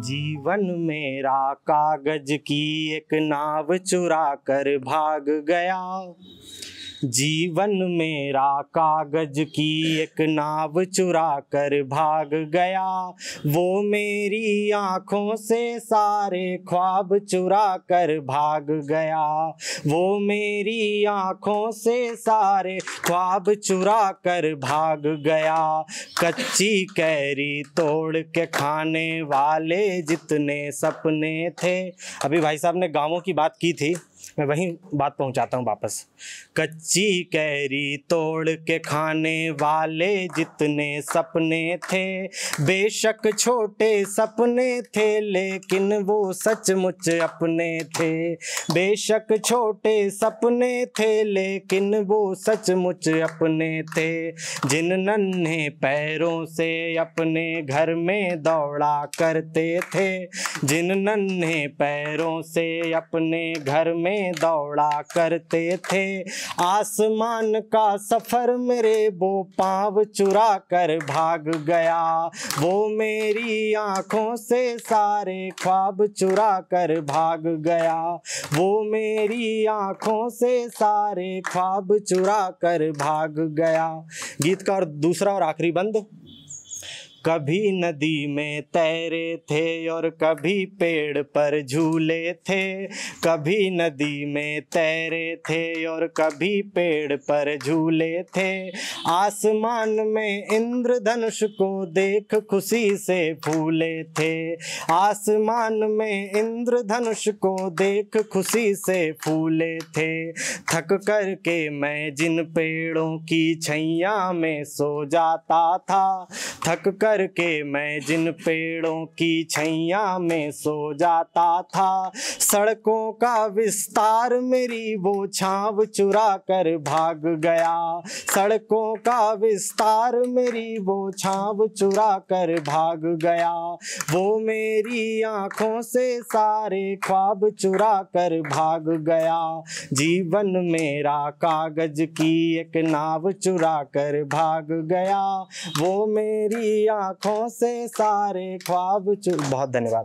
जीवन मेरा कागज़ की एक नाव चुरा कर भाग गया। जीवन मेरा कागज़ की एक नाव चुरा कर भाग गया। वो मेरी आँखों से सारे ख्वाब चुरा कर भाग गया। वो मेरी आँखों से सारे ख्वाब चुरा कर भाग गया। कच्ची कैरी तोड़ के खाने वाले जितने सपने थे। अभी भाई साहब ने गाँवों की बात की थी। मैं वहीं बात पहुंचाता हूँ वापस। कच्ची कैरी तोड़ के खाने वाले जितने सपने थे, बेशक छोटे सपने थे, लेकिन वो सचमुच अपने थे। बेशक छोटे सपने थे, लेकिन वो सचमुच अपने थे। जिन नन्हे पैरों से अपने घर में दौड़ा करते थे, जिन नन्हे पैरों से अपने घर में में दौड़ा करते थे। आसमान का सफ़र मेरे वो पाँव चुरा कर भाग गया। वो मेरी आँखों से सारे ख्वाब चुरा कर भाग गया। वो मेरी आँखों से सारे ख्वाब चुरा कर भाग गया। गीत का और दूसरा और आखिरी बंद। कभी नदी में तैरे थे और कभी पेड़ पर झूले थे। कभी नदी में तैरे थे और कभी पेड़ पर झूले थे। आसमान में इंद्रधनुष को देख खुशी से फूले थे। आसमान में इंद्रधनुष को देख खुशी से फूले थे। थक कर के मैं जिन पेड़ों की छैया में सो जाता था। थक कर करके मैं जिन पेड़ों की छैया में सो जाता था, सड़कों का विस्तार मेरी वो छाव चुरा कर भाग गया, सड़कों का विस्तार मेरी वो छाव चुरा कर भाग गया, वो मेरी आँखों से सारे ख्वाब चुरा कर भाग गया, जीवन मेरा कागज़ की एक नाव चुरा कर भाग गया, वो मेरी आँखों से सारे ख्वाब बहुत धन्यवाद।